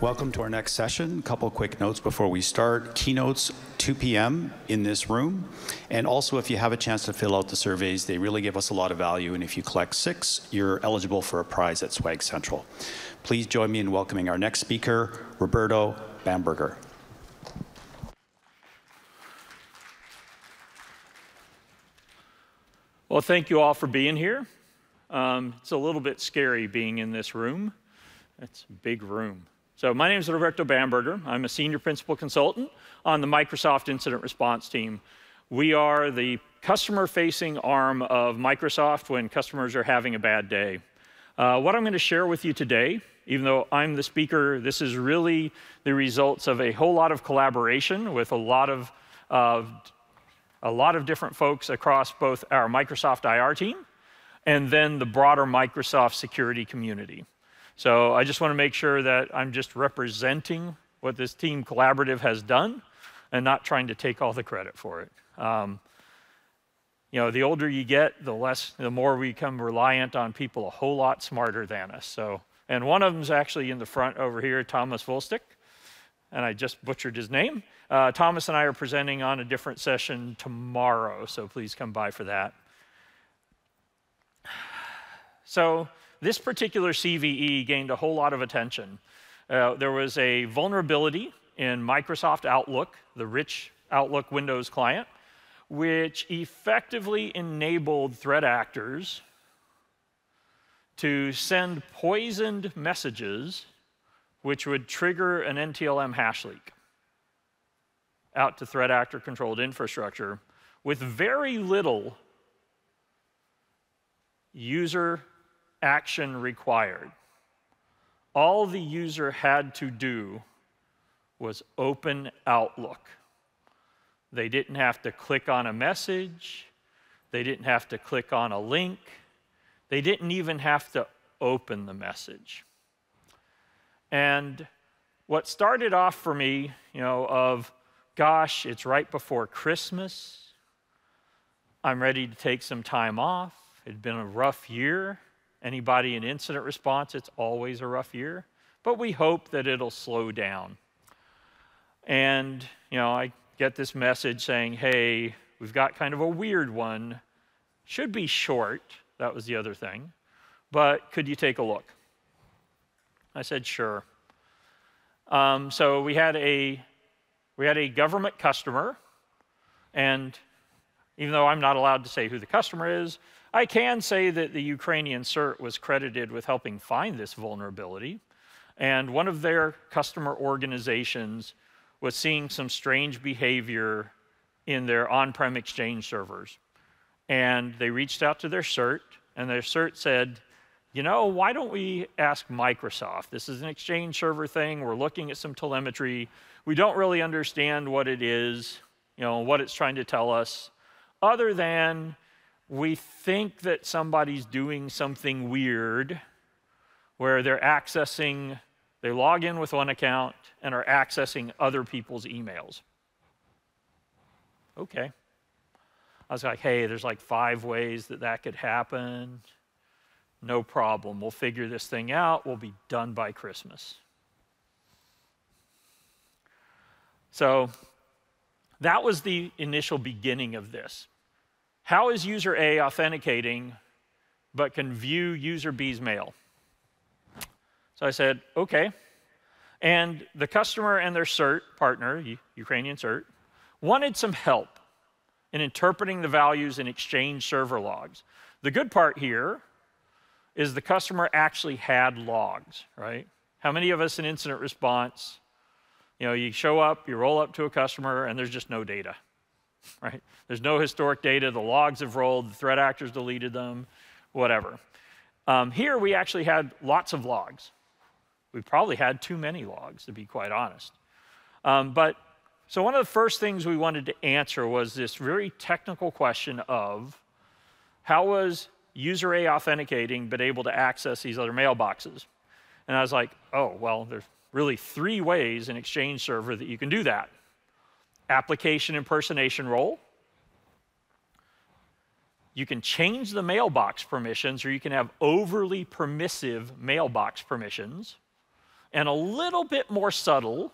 Welcome to our next session. A couple quick notes before we start. Keynotes 2 p.m. in this room. And also, if you have a chance to fill out the surveys, they really give us a lot of value. And if you collect six, you're eligible for a prize at Swag Central. Please join me in welcoming our next speaker, Roberto Bamberger. Well, thank you all for being here. Um, it's a little bit scary being in this room. It's a big room. So my name is Roberto Bamberger. I'm a senior principal consultant on the Microsoft Incident Response Team. We are the customer-facing arm of Microsoft when customers are having a bad day. Uh, what I'm going to share with you today, even though I'm the speaker, this is really the results of a whole lot of collaboration with a lot of, uh, a lot of different folks across both our Microsoft IR team and then the broader Microsoft security community. So I just want to make sure that I'm just representing what this team collaborative has done and not trying to take all the credit for it. Um, you know, the older you get, the less, the more we become reliant on people a whole lot smarter than us. So, and one of them's actually in the front over here, Thomas Volstick, and I just butchered his name. Uh, Thomas and I are presenting on a different session tomorrow, so please come by for that. So this particular CVE gained a whole lot of attention. Uh, there was a vulnerability in Microsoft Outlook, the rich Outlook Windows client, which effectively enabled threat actors to send poisoned messages which would trigger an NTLM hash leak out to threat actor controlled infrastructure with very little user action required. All the user had to do was open Outlook. They didn't have to click on a message. They didn't have to click on a link. They didn't even have to open the message. And what started off for me, you know, of gosh, it's right before Christmas. I'm ready to take some time off. It'd been a rough year. Anybody in incident response, it's always a rough year, but we hope that it'll slow down. And, you know, I get this message saying, hey, we've got kind of a weird one. Should be short, that was the other thing, but could you take a look? I said, sure. Um, so we had a we had a government customer, and even though I'm not allowed to say who the customer is, I can say that the Ukrainian CERT was credited with helping find this vulnerability. And one of their customer organizations was seeing some strange behavior in their on prem Exchange servers. And they reached out to their CERT, and their CERT said, you know, why don't we ask Microsoft? This is an Exchange server thing. We're looking at some telemetry. We don't really understand what it is, you know, what it's trying to tell us, other than we think that somebody's doing something weird where they're accessing, they log in with one account and are accessing other people's emails. Okay. I was like, hey, there's like five ways that that could happen. No problem. We'll figure this thing out. We'll be done by Christmas. So that was the initial beginning of this. How is user A authenticating but can view user B's mail? So I said, okay. And the customer and their CERT partner, Ukrainian CERT, wanted some help in interpreting the values in Exchange server logs. The good part here is the customer actually had logs, right? How many of us in incident response, you know, you show up, you roll up to a customer, and there's just no data right? There's no historic data. The logs have rolled. The threat actors deleted them, whatever. Um, here, we actually had lots of logs. We probably had too many logs, to be quite honest. Um, but so one of the first things we wanted to answer was this very technical question of how was user A authenticating but able to access these other mailboxes? And I was like, oh, well, there's really three ways in Exchange Server that you can do that application impersonation role. You can change the mailbox permissions, or you can have overly permissive mailbox permissions. And a little bit more subtle,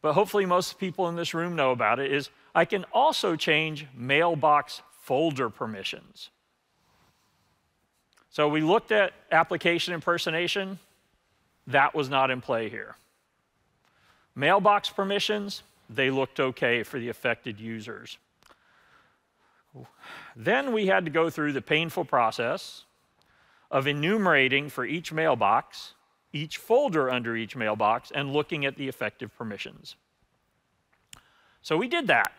but hopefully most people in this room know about it, is I can also change mailbox folder permissions. So we looked at application impersonation. That was not in play here. Mailbox permissions, they looked okay for the affected users. Then we had to go through the painful process of enumerating for each mailbox, each folder under each mailbox, and looking at the effective permissions. So we did that.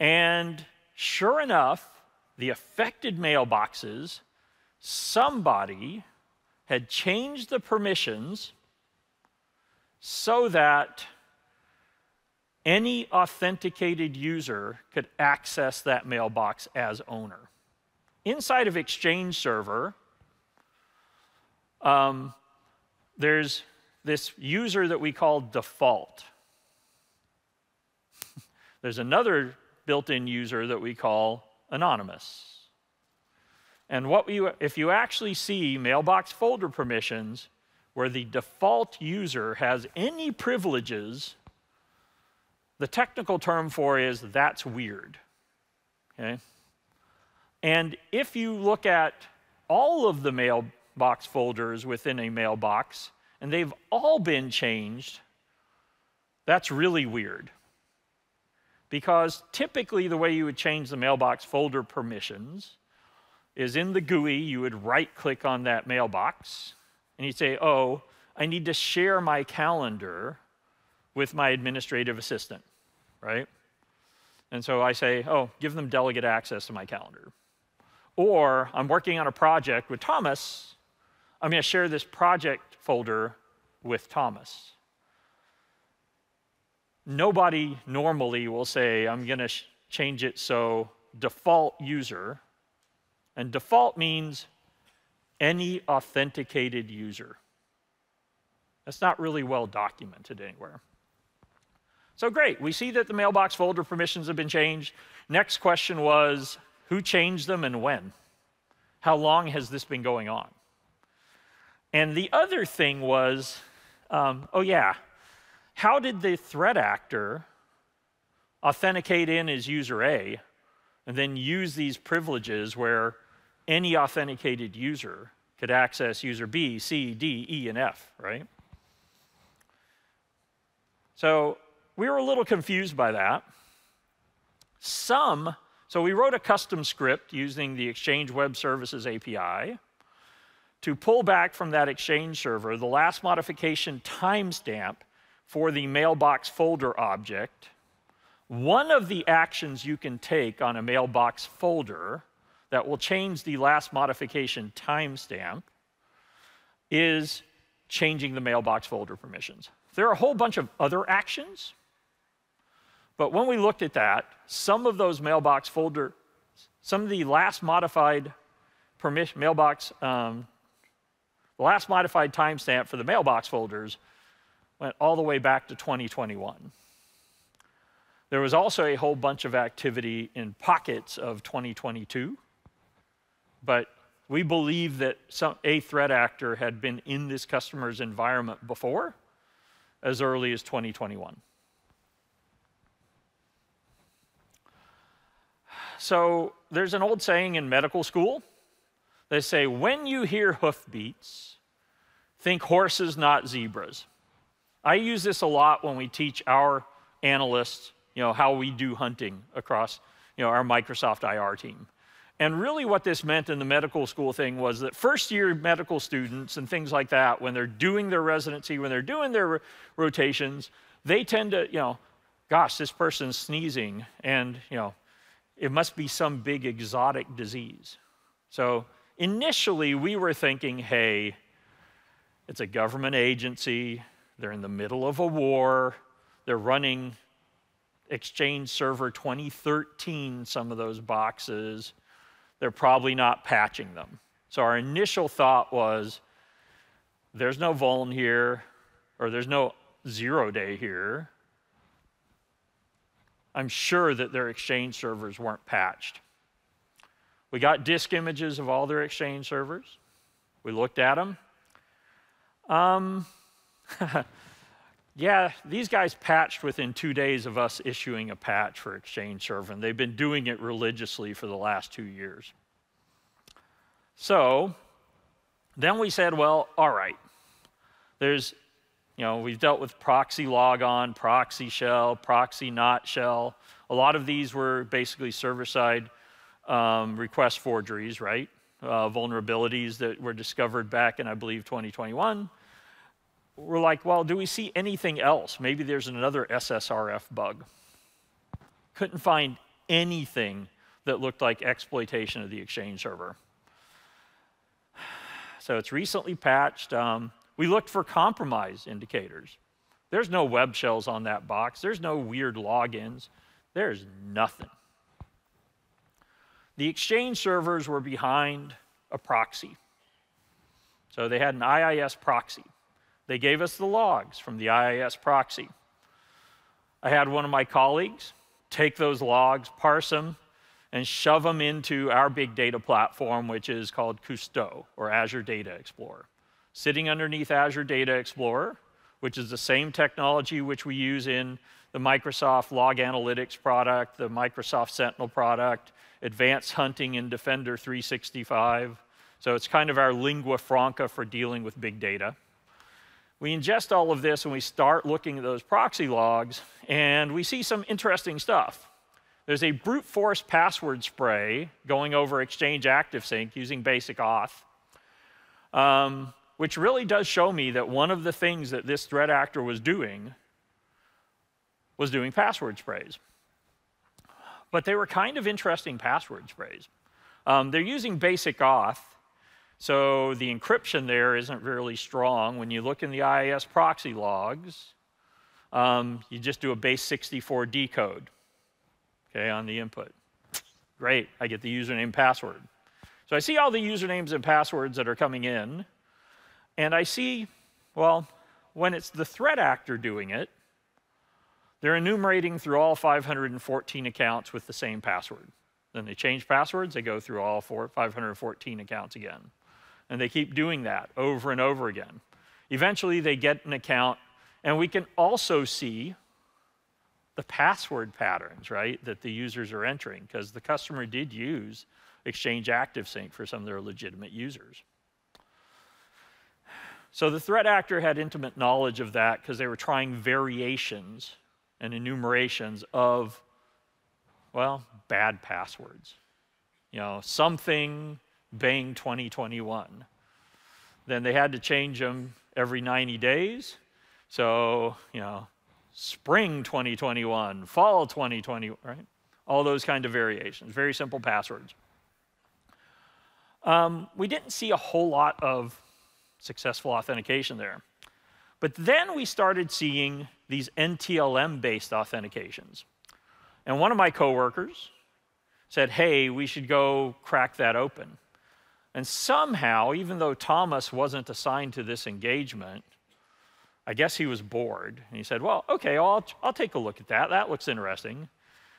And sure enough, the affected mailboxes, somebody had changed the permissions so that any authenticated user could access that mailbox as owner. Inside of Exchange Server, um, there's this user that we call default. there's another built in user that we call anonymous. And what you, if you actually see mailbox folder permissions, where the default user has any privileges, the technical term for is that's weird. Okay? And if you look at all of the mailbox folders within a mailbox, and they've all been changed, that's really weird. Because typically, the way you would change the mailbox folder permissions is in the GUI, you would right click on that mailbox and you'd say, Oh, I need to share my calendar with my administrative assistant, right? And so I say, Oh, give them delegate access to my calendar. Or I'm working on a project with Thomas, I'm going to share this project folder with Thomas. Nobody normally will say, I'm going to change it so default user, and default means any authenticated user. That's not really well documented anywhere. So great, we see that the mailbox folder permissions have been changed. Next question was who changed them and when? How long has this been going on? And the other thing was um, oh, yeah, how did the threat actor authenticate in as user A and then use these privileges where any authenticated user could access user B, C, D, E, and F, right? So we were a little confused by that. Some, so we wrote a custom script using the Exchange Web Services API to pull back from that Exchange server the last modification timestamp for the mailbox folder object. One of the actions you can take on a mailbox folder that will change the last modification timestamp is changing the mailbox folder permissions. There are a whole bunch of other actions, but when we looked at that, some of those mailbox folder, some of the last modified permission, mailbox, um, the last modified timestamp for the mailbox folders went all the way back to 2021. There was also a whole bunch of activity in pockets of 2022 but we believe that some, a threat actor had been in this customer's environment before as early as 2021. So there's an old saying in medical school. They say, when you hear hoofbeats, think horses, not zebras. I use this a lot when we teach our analysts, you know, how we do hunting across, you know, our Microsoft IR team. And really, what this meant in the medical school thing was that first year medical students and things like that, when they're doing their residency, when they're doing their rotations, they tend to, you know, gosh, this person's sneezing, and, you know, it must be some big exotic disease. So initially, we were thinking, hey, it's a government agency, they're in the middle of a war, they're running Exchange Server 2013, some of those boxes they're probably not patching them. So our initial thought was there's no vuln here, or there's no zero day here. I'm sure that their Exchange servers weren't patched. We got disk images of all their Exchange servers. We looked at them. Um, yeah, these guys patched within two days of us issuing a patch for Exchange Server, and they've been doing it religiously for the last two years. So then we said, well, all right, there's, you know, we've dealt with ProxyLogon, proxy shell, ProxyNotShell. A lot of these were basically server side um, request forgeries, right? Uh, vulnerabilities that were discovered back in, I believe, 2021. We're like, well, do we see anything else? Maybe there's another SSRF bug. Couldn't find anything that looked like exploitation of the Exchange server. So it's recently patched. Um, we looked for compromise indicators. There's no web shells on that box. There's no weird logins. There's nothing. The Exchange servers were behind a proxy. So they had an IIS proxy. They gave us the logs from the IIS proxy. I had one of my colleagues take those logs, parse them, and shove them into our big data platform, which is called Kusto or Azure Data Explorer. Sitting underneath Azure Data Explorer, which is the same technology which we use in the Microsoft Log Analytics product, the Microsoft Sentinel product, Advanced Hunting in Defender 365. So it's kind of our lingua franca for dealing with big data. We ingest all of this and we start looking at those proxy logs, and we see some interesting stuff. There's a brute force password spray going over Exchange ActiveSync using basic auth, um, which really does show me that one of the things that this threat actor was doing was doing password sprays. But they were kind of interesting password sprays. Um, they're using basic auth, so the encryption there isn't really strong. When you look in the IIS proxy logs, um, you just do a base 64 decode, okay, on the input. Great, I get the username password. So I see all the usernames and passwords that are coming in, and I see, well, when it's the threat actor doing it, they're enumerating through all 514 accounts with the same password. Then they change passwords, they go through all four, 514 accounts again. And they keep doing that over and over again. Eventually, they get an account, and we can also see the password patterns, right, that the users are entering, because the customer did use Exchange ActiveSync for some of their legitimate users. So the threat actor had intimate knowledge of that because they were trying variations and enumerations of, well, bad passwords. You know, something bang 2021. Then they had to change them every 90 days. So, you know, spring 2021, fall 2020, right? All those kind of variations, very simple passwords. Um, we didn't see a whole lot of successful authentication there. But then we started seeing these NTLM based authentications. And one of my coworkers said, hey, we should go crack that open. And somehow, even though Thomas wasn't assigned to this engagement, I guess he was bored. And he said, Well, okay, I'll, I'll take a look at that. That looks interesting.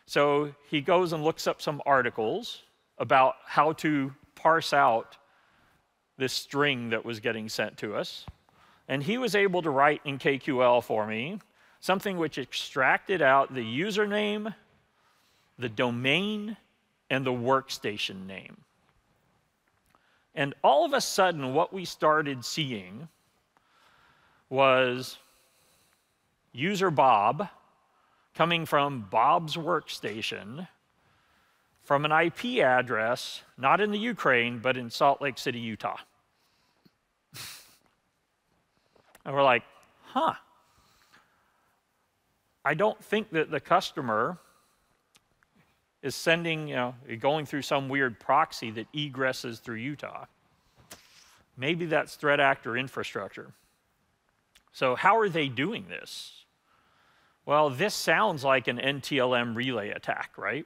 So he goes and looks up some articles about how to parse out this string that was getting sent to us. And he was able to write in KQL for me something which extracted out the username, the domain, and the workstation name. And all of a sudden, what we started seeing was user Bob coming from Bob's workstation from an IP address, not in the Ukraine, but in Salt Lake City, Utah. and we're like, huh. I don't think that the customer is sending, you know, going through some weird proxy that egresses through Utah. Maybe that's threat actor infrastructure. So, how are they doing this? Well, this sounds like an NTLM relay attack, right?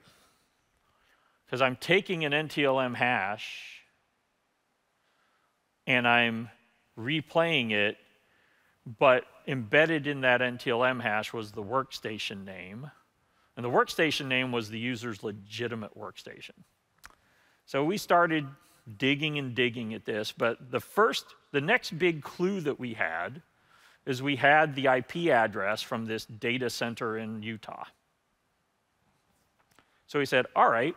Because I'm taking an NTLM hash and I'm replaying it, but embedded in that NTLM hash was the workstation name and the workstation name was the user's legitimate workstation. So we started digging and digging at this. But the first, the next big clue that we had is we had the IP address from this data center in Utah. So he said, All right,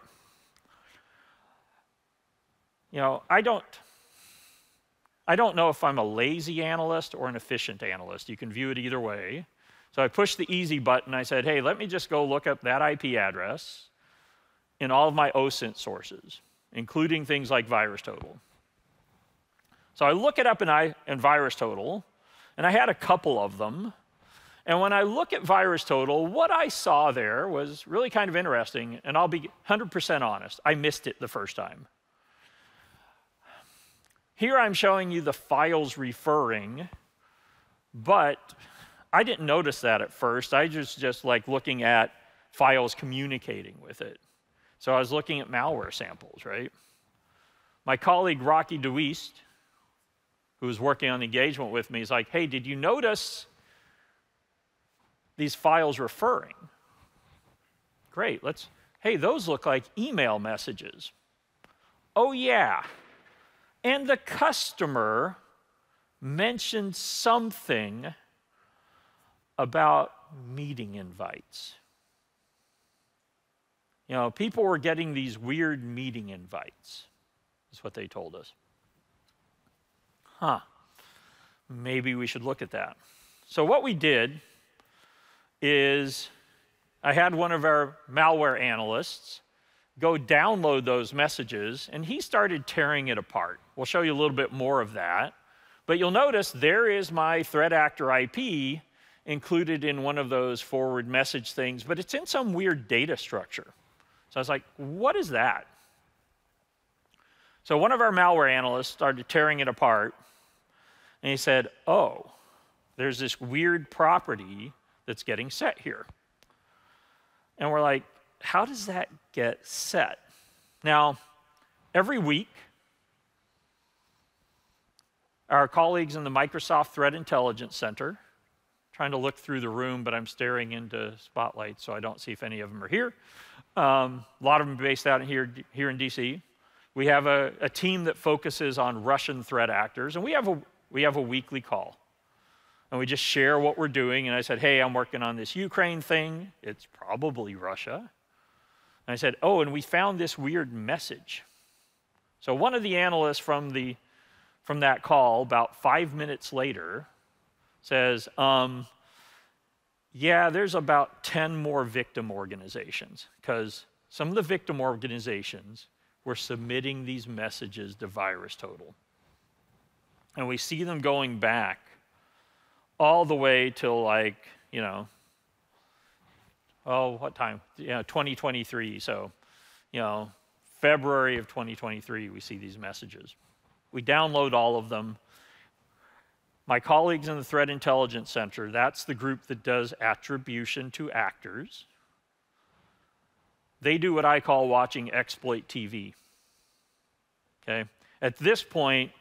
you know, I don't. I don't know if I'm a lazy analyst or an efficient analyst. You can view it either way. So I pushed the easy button. I said, hey, let me just go look up that IP address in all of my OSINT sources, including things like VirusTotal. So I look it up in, I, in VirusTotal, and I had a couple of them. And when I look at VirusTotal, what I saw there was really kind of interesting, and I'll be 100% honest. I missed it the first time. Here I'm showing you the files referring, but I didn't notice that at first. I just just like looking at files communicating with it. So I was looking at malware samples, right? My colleague Rocky DeWeest, who was working on engagement with me, is like, hey, did you notice these files referring? Great, let's, hey, those look like email messages. Oh, yeah. And the customer mentioned something about meeting invites. You know, people were getting these weird meeting invites, is what they told us. Huh, maybe we should look at that. So, what we did is I had one of our malware analysts go download those messages, and he started tearing it apart. We'll show you a little bit more of that. But you'll notice there is my threat actor IP included in one of those forward message things, but it's in some weird data structure. So I was like, what is that? So one of our malware analysts started tearing it apart, and he said, oh, there's this weird property that's getting set here. And we're like, how does that get set? Now, every week, our colleagues in the Microsoft Threat Intelligence Center trying to look through the room, but I'm staring into spotlight, so I don't see if any of them are here. Um, a lot of them based out here, here in DC. We have a, a team that focuses on Russian threat actors, and we have, a, we have a weekly call. And we just share what we're doing. And I said, hey, I'm working on this Ukraine thing. It's probably Russia. And I said, oh, and we found this weird message. So one of the analysts from, the, from that call, about five minutes later, says, um, yeah, there's about 10 more victim organizations because some of the victim organizations were submitting these messages to VirusTotal. And we see them going back all the way till like, you know, oh, what time? You know, 2023. So, you know, February of 2023, we see these messages. We download all of them. My colleagues in the Threat Intelligence Center, that's the group that does attribution to actors. They do what I call watching exploit TV. Okay? At this point,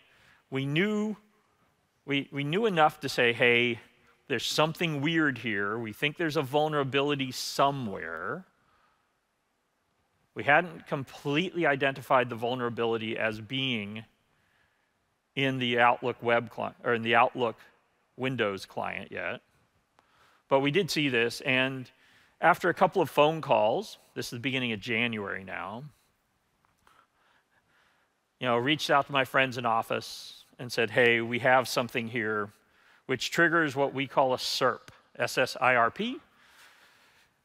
we knew, we, we knew enough to say, hey, there's something weird here. We think there's a vulnerability somewhere. We hadn't completely identified the vulnerability as being in the Outlook web client or in the Outlook Windows client yet. But we did see this, and after a couple of phone calls, this is the beginning of January now, you know, reached out to my friends in office and said, hey, we have something here which triggers what we call a SSIRP, S-S-I-R-P,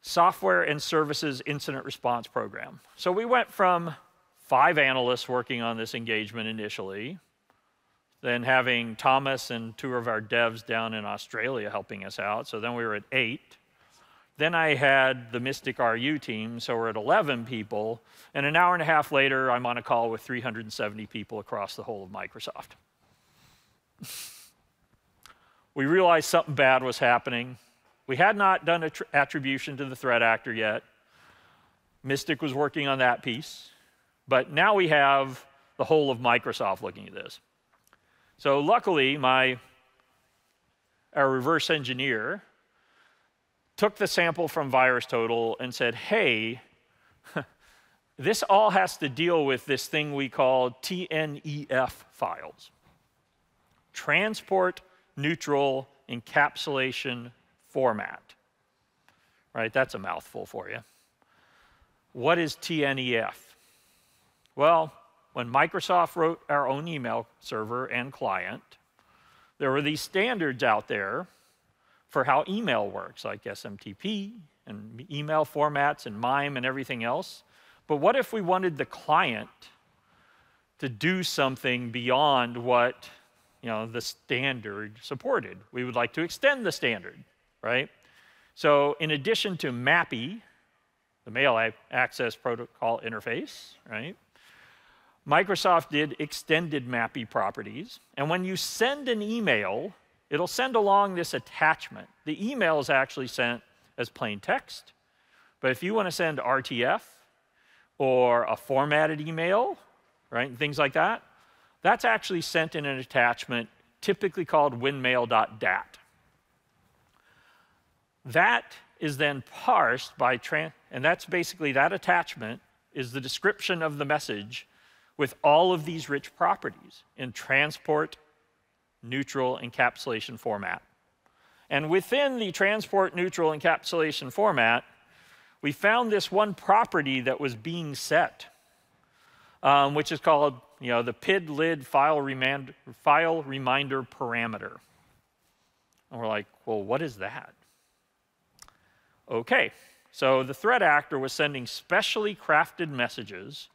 Software and Services Incident Response Program. So we went from five analysts working on this engagement initially then having Thomas and two of our devs down in Australia helping us out. So then we were at eight. Then I had the MSTIC RU team, so we're at 11 people. And an hour and a half later, I'm on a call with 370 people across the whole of Microsoft. we realized something bad was happening. We had not done attribution to the threat actor yet. MSTIC was working on that piece. But now we have the whole of Microsoft looking at this. So luckily, my our reverse engineer took the sample from VirusTotal and said, hey, this all has to deal with this thing we call TNEF files transport neutral encapsulation format. Right, that's a mouthful for you. What is TNEF? Well, when Microsoft wrote our own email server and client, there were these standards out there for how email works, like SMTP and email formats and MIME and everything else. But what if we wanted the client to do something beyond what you know, the standard supported? We would like to extend the standard, right? So in addition to MAPI, the Mail Access Protocol Interface, right? Microsoft did extended MAPI properties. And when you send an email, it'll send along this attachment. The email is actually sent as plain text. But if you want to send RTF or a formatted email, right, and things like that, that's actually sent in an attachment typically called winmail.dat. That is then parsed by, and that's basically that attachment is the description of the message with all of these rich properties in transport, neutral, encapsulation format. And within the transport, neutral, encapsulation format, we found this one property that was being set, um, which is called you know, the PID lid file, remind, file reminder parameter. And we're like, well, what is that? Okay, so the threat actor was sending specially crafted messages,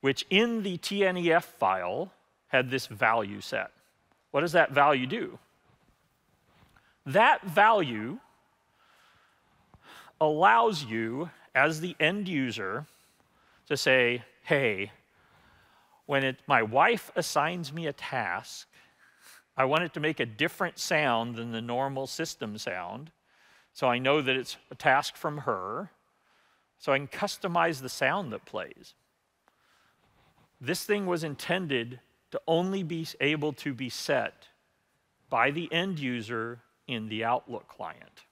which in the TNEF file had this value set. What does that value do? That value allows you, as the end user, to say, hey, when it, my wife assigns me a task, I want it to make a different sound than the normal system sound. So I know that it's a task from her. So I can customize the sound that plays. This thing was intended to only be able to be set by the end user in the Outlook client.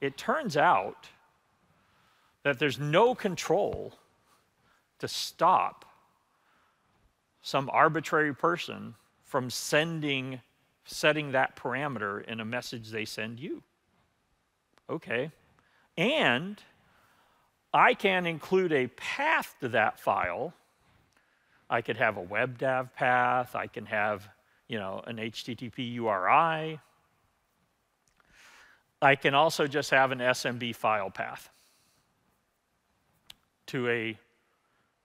It turns out that there's no control to stop some arbitrary person from sending setting that parameter in a message they send you. Okay. And I can include a path to that file. I could have a WebDAV path. I can have, you know, an HTTP URI. I can also just have an SMB file path to a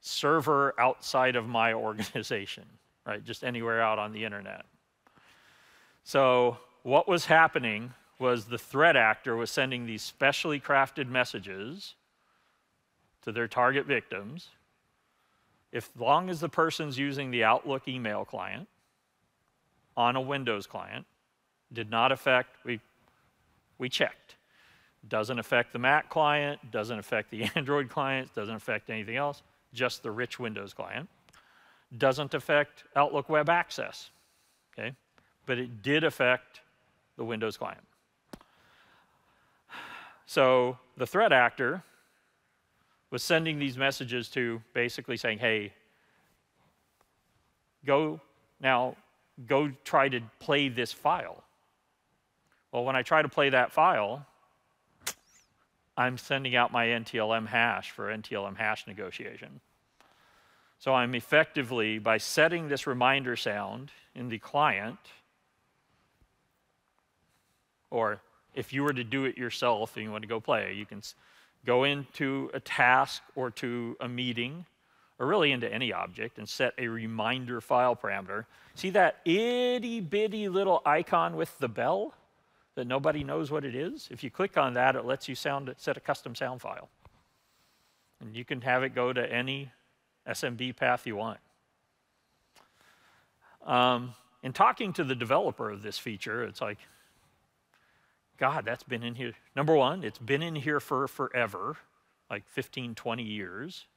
server outside of my organization, right? Just anywhere out on the internet. So, what was happening was the threat actor was sending these specially crafted messages to their target victims. If long as the person's using the Outlook email client on a Windows client, did not affect, we, we checked. Doesn't affect the Mac client, doesn't affect the Android client, doesn't affect anything else, just the rich Windows client. Doesn't affect Outlook Web Access, okay? But it did affect the Windows client. So the threat actor was sending these messages to basically saying, hey, go now, go try to play this file. Well, when I try to play that file, I'm sending out my NTLM hash for NTLM hash negotiation. So I'm effectively, by setting this reminder sound in the client, or if you were to do it yourself and you want to go play, you can go into a task or to a meeting or really into any object and set a reminder file parameter. See that itty bitty little icon with the bell that nobody knows what it is? If you click on that, it lets you sound, set a custom sound file. And you can have it go to any SMB path you want. Um, in talking to the developer of this feature, it's like, God, that's been in here. Number one, it's been in here for forever, like 15, 20 years.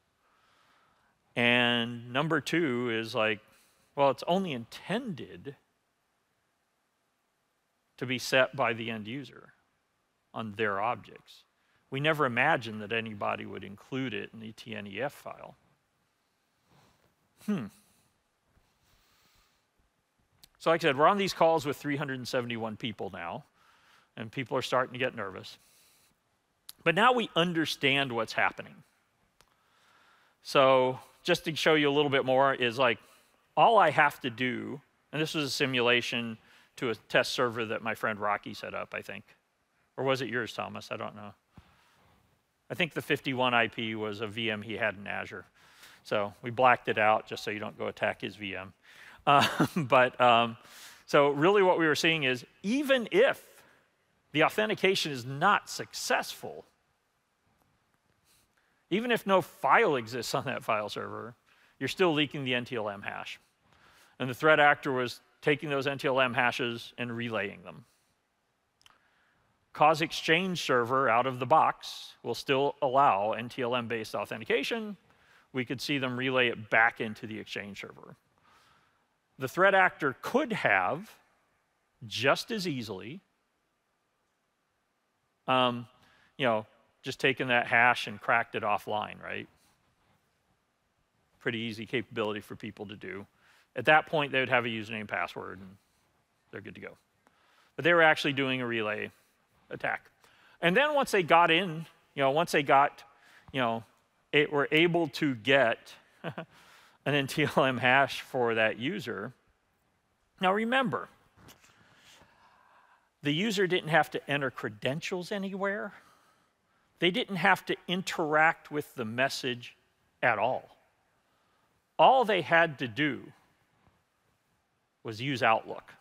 And number two is like, well, it's only intended to be set by the end user on their objects. we never imagined that anybody would include it in the TNEF file. Hmm. So, like I said, we're on these calls with 371 people now, and people are starting to get nervous. But now we understand what's happening. So, just to show you a little bit more, is like all I have to do, and this was a simulation to a test server that my friend Rocky set up, I think. Or was it yours, Thomas? I don't know. I think the 51 IP was a VM he had in Azure. So we blacked it out just so you don't go attack his VM. Uh, but um, so really what we were seeing is even if the authentication is not successful, even if no file exists on that file server, you're still leaking the NTLM hash. And the threat actor was taking those NTLM hashes and relaying them. Cause Exchange server out of the box will still allow NTLM based authentication. We could see them relay it back into the Exchange server. The threat actor could have just as easily, um, you know, just taken that hash and cracked it offline, right? Pretty easy capability for people to do. At that point, they would have a username password and they're good to go. But they were actually doing a relay attack. And then once they got in, you know, once they got, you know, it, were able to get an NTLM hash for that user. Now remember, the user didn't have to enter credentials anywhere. They didn't have to interact with the message at all. All they had to do was use Outlook.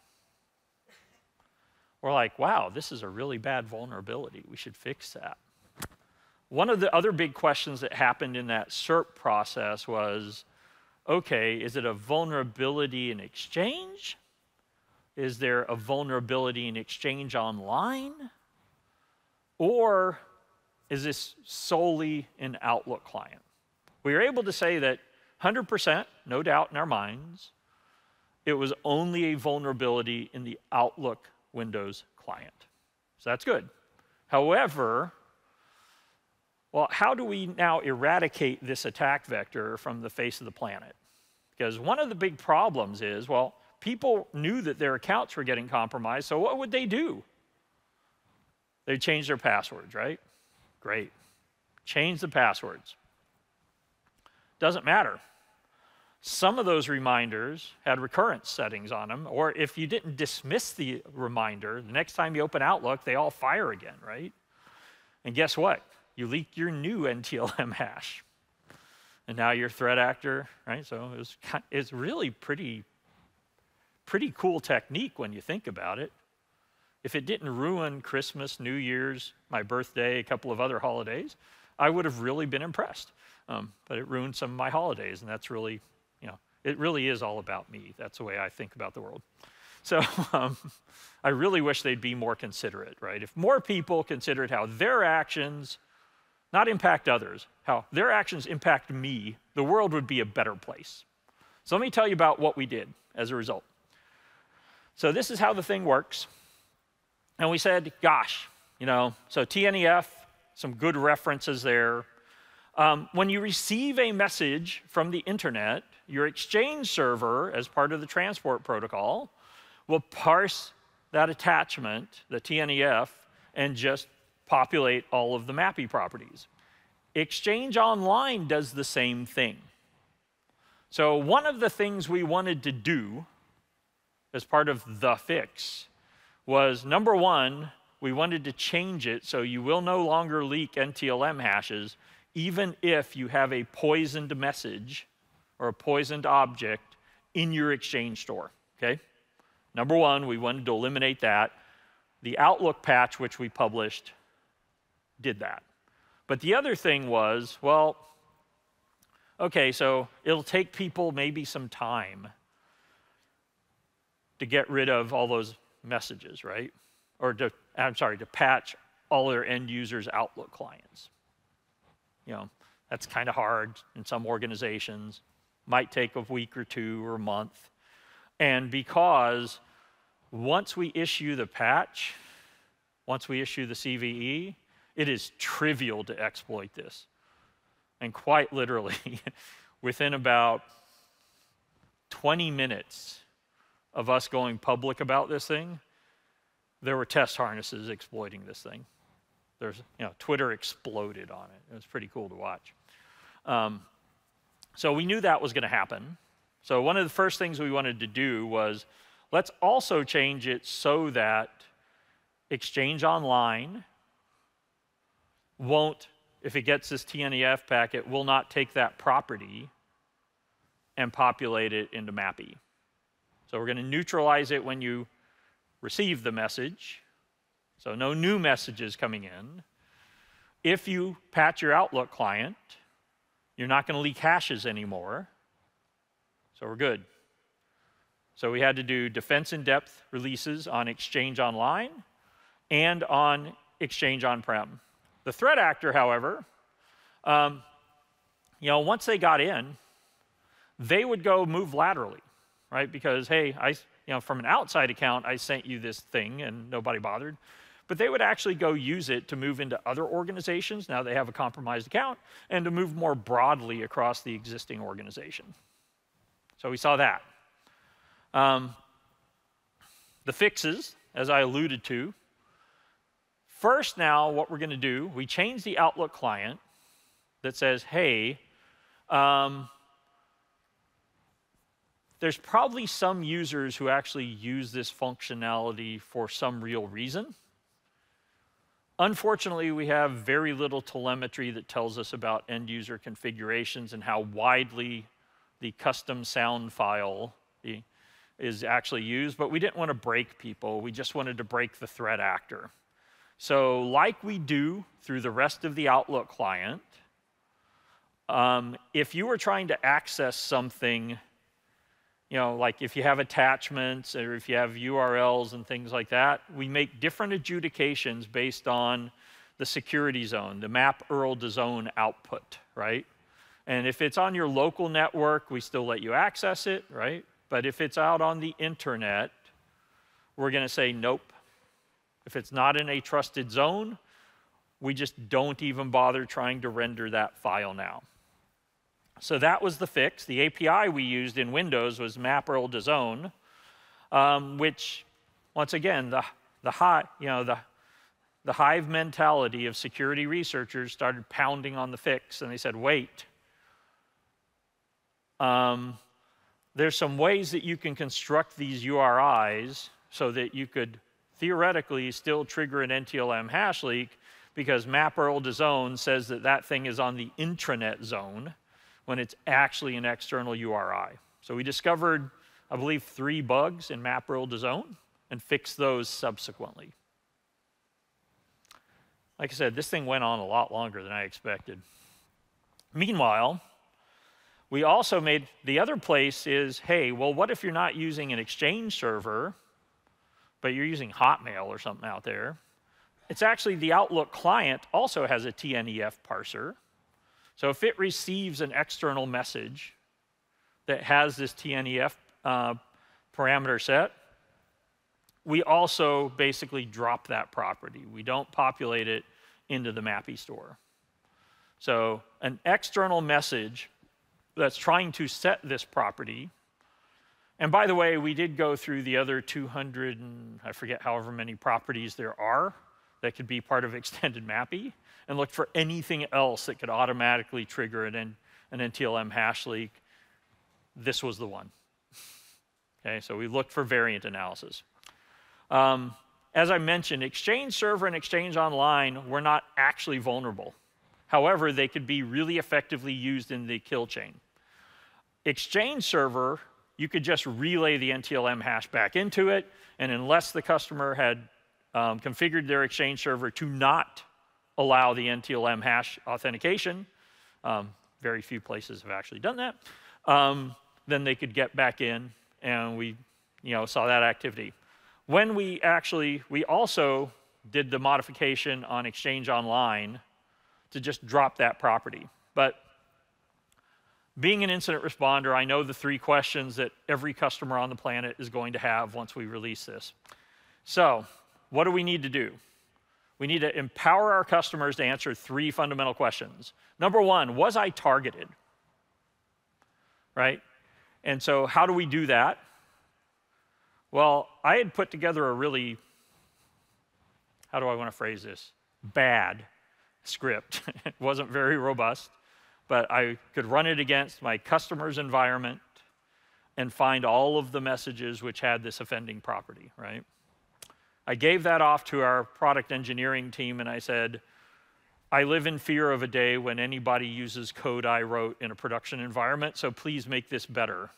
We're like, wow, this is a really bad vulnerability. We should fix that. One of the other big questions that happened in that SSIRP process was okay, is it a vulnerability in exchange? Is there a vulnerability in exchange online? Or is this solely an Outlook client? We were able to say that 100%, no doubt in our minds, it was only a vulnerability in the Outlook Windows client. So that's good. However, well, how do we now eradicate this attack vector from the face of the planet? Because one of the big problems is, well, people knew that their accounts were getting compromised, so what would they do? They'd change their passwords, right? Great. Change the passwords. Doesn't matter. Some of those reminders had recurrence settings on them, or if you didn't dismiss the reminder, the next time you open Outlook, they all fire again, right? And guess what? You leak your new NTLM hash. And now you're threat actor, right? So it it's really pretty, pretty cool technique when you think about it. If it didn't ruin Christmas, New Year's, my birthday, a couple of other holidays, I would have really been impressed. Um, but it ruined some of my holidays, and that's really it really is all about me. That's the way I think about the world. So um, I really wish they'd be more considerate, right? If more people considered how their actions not impact others, how their actions impact me, the world would be a better place. So let me tell you about what we did as a result. So this is how the thing works. And we said, gosh, you know, so TNEF, some good references there. Um, when you receive a message from the internet, your Exchange server, as part of the transport protocol, will parse that attachment, the TNEF, and just populate all of the MAPI properties. Exchange Online does the same thing. So, one of the things we wanted to do as part of the fix was number one, we wanted to change it so you will no longer leak NTLM hashes even if you have a poisoned message or a poisoned object in your Exchange store. Okay? Number one, we wanted to eliminate that. The Outlook patch, which we published, did that. But the other thing was, well, okay, so it'll take people maybe some time to get rid of all those messages, right? Or to, I'm sorry, to patch all their end users' Outlook clients. You know, that's kind of hard in some organizations. Might take a week or two or a month. And because once we issue the patch, once we issue the CVE, It is trivial to exploit this. And quite literally, within about 20 minutes of us going public about this thing, there were test harnesses exploiting this thing. There's, you know, Twitter exploded on it. It was pretty cool to watch. Um, so we knew that was going to happen. So one of the first things we wanted to do was let's also change it so that Exchange Online won't, if it gets this TNEF packet, will not take that property and populate it into MAPI. So we're going to neutralize it when you receive the message. So no new messages coming in. If you patch your Outlook client, you're not going to leak hashes anymore. So we're good. So we had to do defense in depth releases on Exchange Online and on Exchange on prem. The threat actor, however, um, you know, once they got in, they would go move laterally, right? Because, hey, I, you know, from an outside account, I sent you this thing and nobody bothered. But they would actually go use it to move into other organizations. Now they have a compromised account and to move more broadly across the existing organization. So we saw that. Um, the fixes, as I alluded to. First, now, what we're going to do, we change the Outlook client that says, hey, um, there's probably some users who actually use this functionality for some real reason. Unfortunately, we have very little telemetry that tells us about end user configurations and how widely the custom sound file is actually used, but we didn't want to break people. We just wanted to break the threat actor. So, like we do through the rest of the Outlook client, um, if you were trying to access something you know, like if you have attachments or if you have URLs and things like that, we make different adjudications based on the security zone, the map URL to zone output, right? And if it's on your local network, we still let you access it, right? But if it's out on the internet, we're going to say nope. If it's not in a trusted zone, we just don't even bother trying to render that file now. So that was the fix. The API we used in Windows was map URL to zone, um, which, once again, the, the, high, you know, the, the hive mentality of security researchers started pounding on the fix, and they said, wait, um, there's some ways that you can construct these URIs so that you could theoretically still trigger an NTLM hash leak because map URL to zone says that that thing is on the intranet zone when it's actually an external URI. So we discovered, I believe, three bugs in map URL to zone and fixed those subsequently. Like I said, this thing went on a lot longer than I expected. Meanwhile, we also made the other place is hey, well, what if you're not using an Exchange server, but you're using Hotmail or something out there? It's actually the Outlook client also has a TNEF parser. So if it receives an external message that has this TNEF uh, parameter set, we also basically drop that property. We don't populate it into the MAPI store. So an external message that's trying to set this property, and by the way, we did go through the other 200 and I forget however many properties there are that could be part of extended MAPI and looked for anything else that could automatically trigger an, an NTLM hash leak. This was the one. Okay, so we looked for variant analysis. Um, as I mentioned, Exchange Server and Exchange Online were not actually vulnerable. However, they could be really effectively used in the kill chain. Exchange Server, you could just relay the NTLM hash back into it, and unless the customer had um, configured their Exchange Server to not allow the NTLM hash authentication. Um, very few places have actually done that. Um, then they could get back in, and we, you know, saw that activity. When we actually, we also did the modification on Exchange Online to just drop that property. But being an incident responder, I know the three questions that every customer on the planet is going to have once we release this. So, what do we need to do? We need to empower our customers to answer three fundamental questions. Number one, was I targeted? Right? And so, how do we do that? Well, I had put together a really, how do I want to phrase this? Bad script. it wasn't very robust, but I could run it against my customer's environment and find all of the messages which had this offending property, right? I gave that off to our product engineering team and I said, I live in fear of a day when anybody uses code I wrote in a production environment, so please make this better.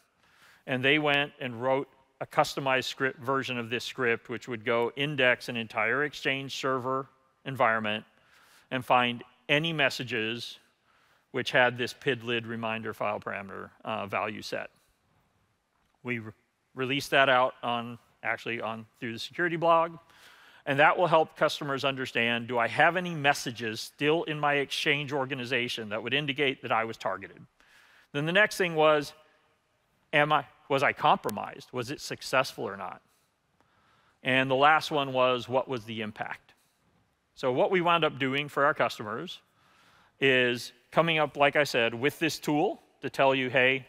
And they went and wrote a customized script version of this script, which would go index an entire Exchange server environment and find any messages which had this PID-LID reminder file parameter uh, value set. We re released that out on actually on through the security blog. And that will help customers understand, do I have any messages still in my exchange organization that would indicate that I was targeted? Then the next thing was, am I, was I compromised? Was it successful or not? And the last one was, what was the impact? So what we wound up doing for our customers is coming up, like I said, with this tool to tell you, hey,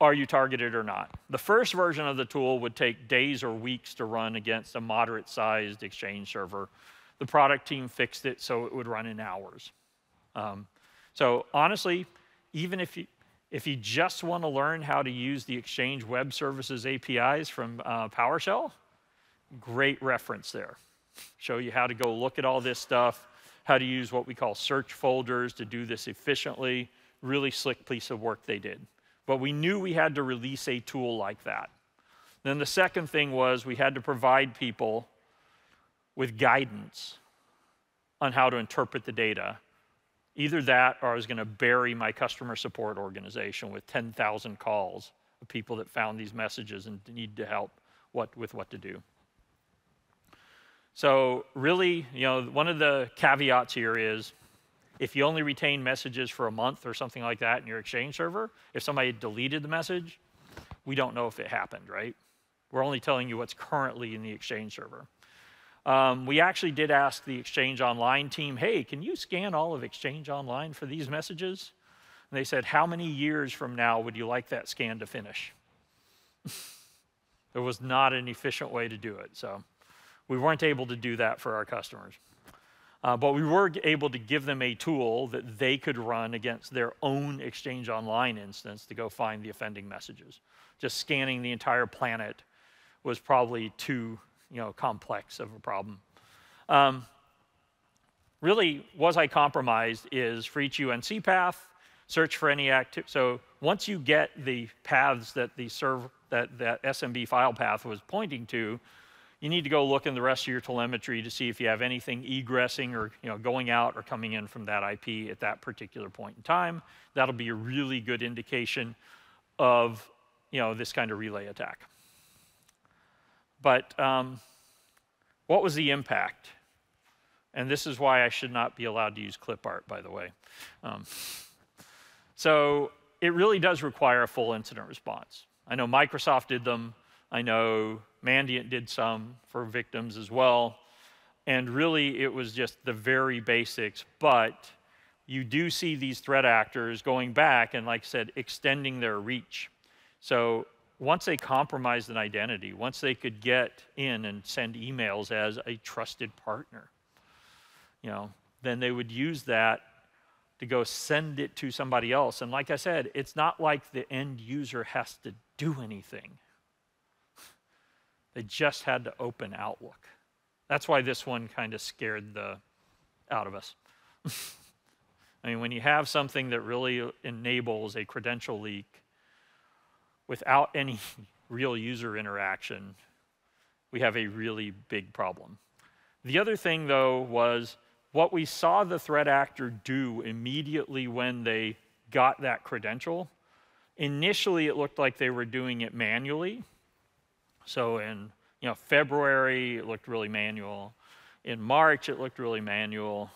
are you targeted or not? The first version of the tool would take days or weeks to run against a moderate sized Exchange server. The product team fixed it so it would run in hours. Um, so honestly, even if you, if you just want to learn how to use the Exchange Web Services APIs from uh, PowerShell, great reference there. Show you how to go look at all this stuff, how to use what we call search folders to do this efficiently. Really slick piece of work they did. But we knew we had to release a tool like that. Then the second thing was we had to provide people with guidance on how to interpret the data. Either that or I was going to bury my customer support organization with 10,000 calls of people that found these messages and need to help what, with what to do. So really, you know, one of the caveats here is if you only retain messages for a month or something like that in your Exchange server, if somebody deleted the message, we don't know if it happened, right? We're only telling you what's currently in the Exchange server. Um, we actually did ask the Exchange Online team, hey, can you scan all of Exchange Online for these messages? And they said, how many years from now would you like that scan to finish? there was not an efficient way to do it, so we weren't able to do that for our customers. Uh, but we were able to give them a tool that they could run against their own Exchange Online instance to go find the offending messages. Just scanning the entire planet was probably too you know, complex of a problem. Um, really, was I compromised is for each UNC path, search for any active. So once you get the paths that the serve that that SMB file path was pointing to, you need to go look in the rest of your telemetry to see if you have anything egressing or you know, going out or coming in from that IP at that particular point in time. That'll be a really good indication of you know, this kind of relay attack. But um, what was the impact? And this is why I should not be allowed to use clip art, by the way. Um, so it really does require a full incident response. I know Microsoft did them. I know Mandiant did some for victims as well. And really, it was just the very basics. But you do see these threat actors going back and, like I said, extending their reach. So once they compromised an identity, once they could get in and send emails as a trusted partner, you know, then they would use that to go send it to somebody else. And like I said, it's not like the end user has to do anything. They just had to open Outlook. That's why this one kind of scared the out of us. I mean, when you have something that really enables a credential leak without any real user interaction, we have a really big problem. The other thing, though, was what we saw the threat actor do immediately when they got that credential. Initially, it looked like they were doing it manually so in you know, February, it looked really manual. In March, it looked really manual.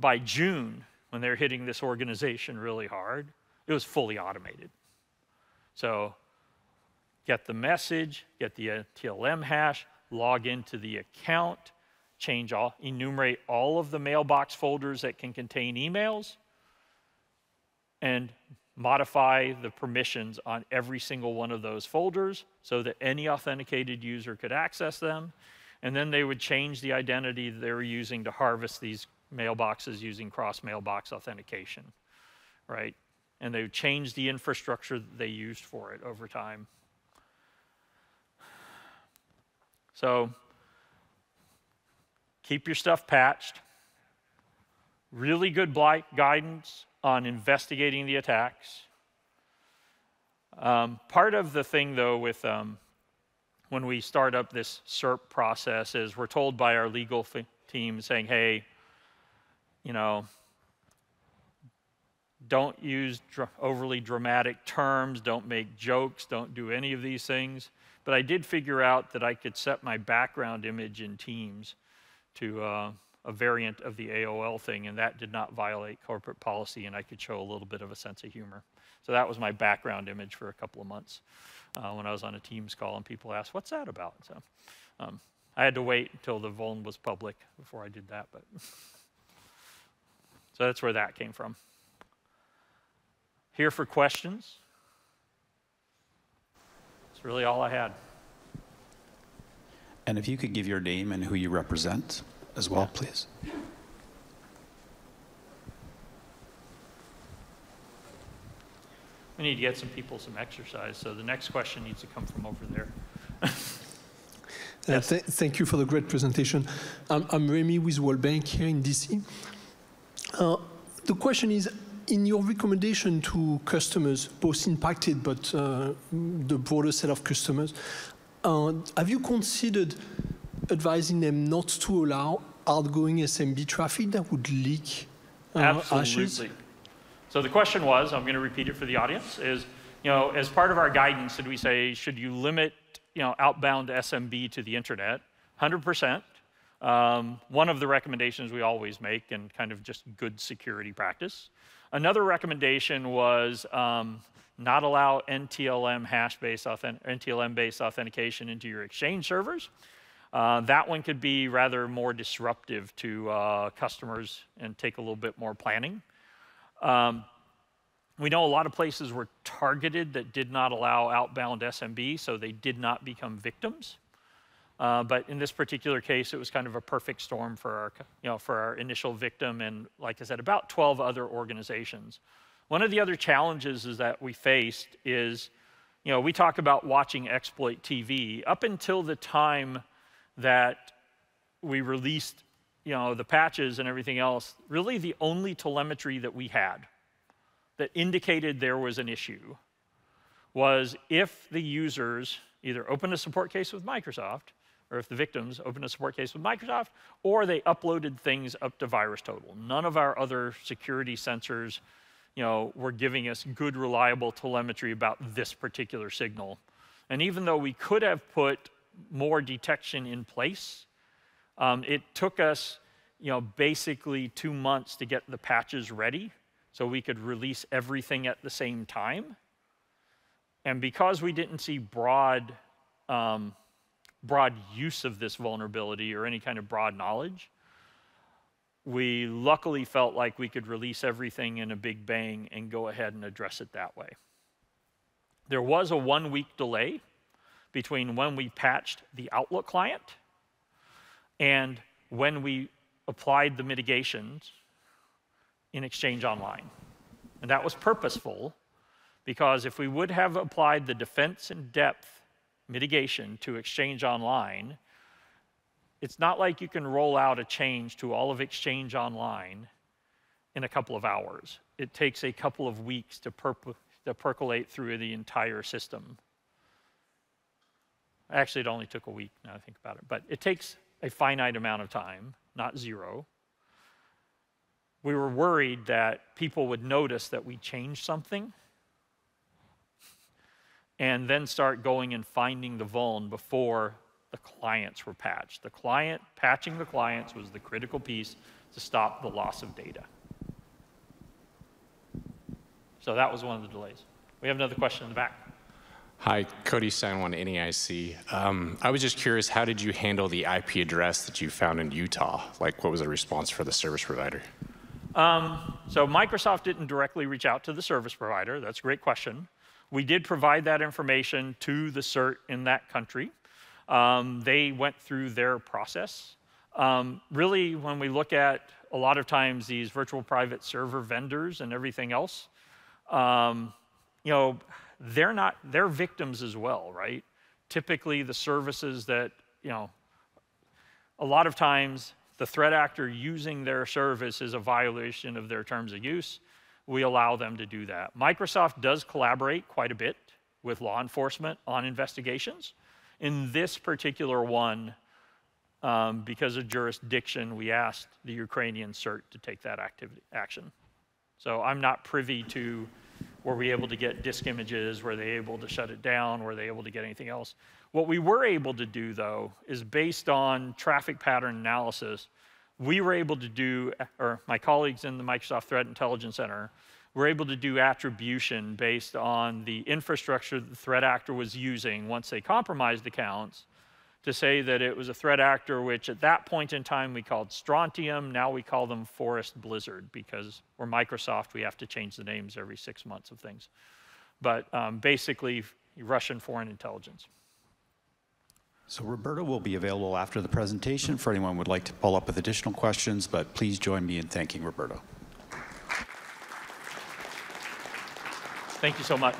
By June, when they're hitting this organization really hard, it was fully automated. So get the message, get the NTLM hash, log into the account, change all, enumerate all of the mailbox folders that can contain emails, and modify the permissions on every single one of those folders so that any authenticated user could access them. And then they would change the identity they were using to harvest these mailboxes using cross mailbox authentication, right? And they would change the infrastructure they used for it over time. So keep your stuff patched. Really good guidance on investigating the attacks. Um, part of the thing, though, with um, when we start up this SSIRP process is we're told by our legal team saying, hey, you know, don't use dr overly dramatic terms, don't make jokes, don't do any of these things. But I did figure out that I could set my background image in Teams to uh, a variant of the AOL thing, and that did not violate corporate policy, and I could show a little bit of a sense of humor. So that was my background image for a couple of months uh, when I was on a Teams call, and people asked, "What's that about?" So um, I had to wait until the vuln was public before I did that, but so that's where that came from. Here for questions. That's really all I had. And if you could give your name and who you represent as well, please. We need to get some people some exercise, so the next question needs to come from over there. Uh, yes. th thank you for the great presentation. I'm, I'm Remy with World Bank here in DC. Uh, the question is, in your recommendation to customers, both impacted but uh, the broader set of customers, uh, have you considered advising them not to allow outgoing SMB traffic that would leak uh, Absolutely. Ashes? So the question was, I'm going to repeat it for the audience, is, you know, as part of our guidance, did we say, should you limit, you know, outbound SMB to the internet? 100%. Um, one of the recommendations we always make and kind of just good security practice. Another recommendation was um, not allow NTLM hash-based NTLM-based authentication into your Exchange servers. Uh, that one could be rather more disruptive to uh, customers and take a little bit more planning. Um, we know a lot of places were targeted that did not allow outbound SMB, so they did not become victims. Uh, but in this particular case, it was kind of a perfect storm for our, you know, for our initial victim and, like I said, about 12 other organizations. One of the other challenges is that we faced is, you know, we talk about watching exploit TV. Up until the time that we released, you know, the patches and everything else, really the only telemetry that we had that indicated there was an issue was if the users either opened a support case with Microsoft or if the victims opened a support case with Microsoft, or they uploaded things up to VirusTotal. None of our other security sensors you know, were giving us good, reliable telemetry about this particular signal. And even though we could have put more detection in place, um, it took us you know, basically two months to get the patches ready so we could release everything at the same time. And because we didn't see broad um, broad use of this vulnerability or any kind of broad knowledge. We luckily felt like we could release everything in a big bang and go ahead and address it that way. There was a one week delay between when we patched the Outlook client and when we applied the mitigations in Exchange Online. And that was purposeful because if we would have applied the defense in depth mitigation to Exchange Online, it's not like you can roll out a change to all of Exchange Online in a couple of hours. It takes a couple of weeks to, to percolate through the entire system. Actually, it only took a week now I think about it, but it takes a finite amount of time, not zero. We were worried that people would notice that we changed something and then start going and finding the vuln before the clients were patched. The client, patching the clients was the critical piece to stop the loss of data. So that was one of the delays. We have another question in the back. Hi, Cody San Juan, NEIC. Um, I was just curious, how did you handle the IP address that you found in Utah? Like, what was the response for the service provider? So Microsoft didn't directly reach out to the service provider. That's a great question. We did provide that information to the CERT in that country. Um, they went through their process. Um, really, when we look at a lot of times these virtual private server vendors and everything else, um, you know, they're not, they're victims as well, right? Typically, the services that, you know, a lot of times the threat actor using their service is a violation of their terms of use. We allow them to do that. Microsoft does collaborate quite a bit with law enforcement on investigations. In this particular one, um, because of jurisdiction, we asked the Ukrainian CERT to take that activity, action. So I'm not privy to, were we able to get disk images? Were they able to shut it down? Were they able to get anything else? What we were able to do, though, is based on traffic pattern analysis, we were able to do, or my colleagues in the Microsoft Threat Intelligence Center were able to do attribution based on the infrastructure the threat actor was using once they compromised accounts to say that it was a threat actor, which at that point in time we called Strontium. Now we call them Forest Blizzard because we're Microsoft. We have to change the names every six months of things. But um, basically, Russian foreign intelligence. So Roberto will be available after the presentation for anyone who would like to follow up with additional questions, but please join me in thanking Roberto. Thank you so much.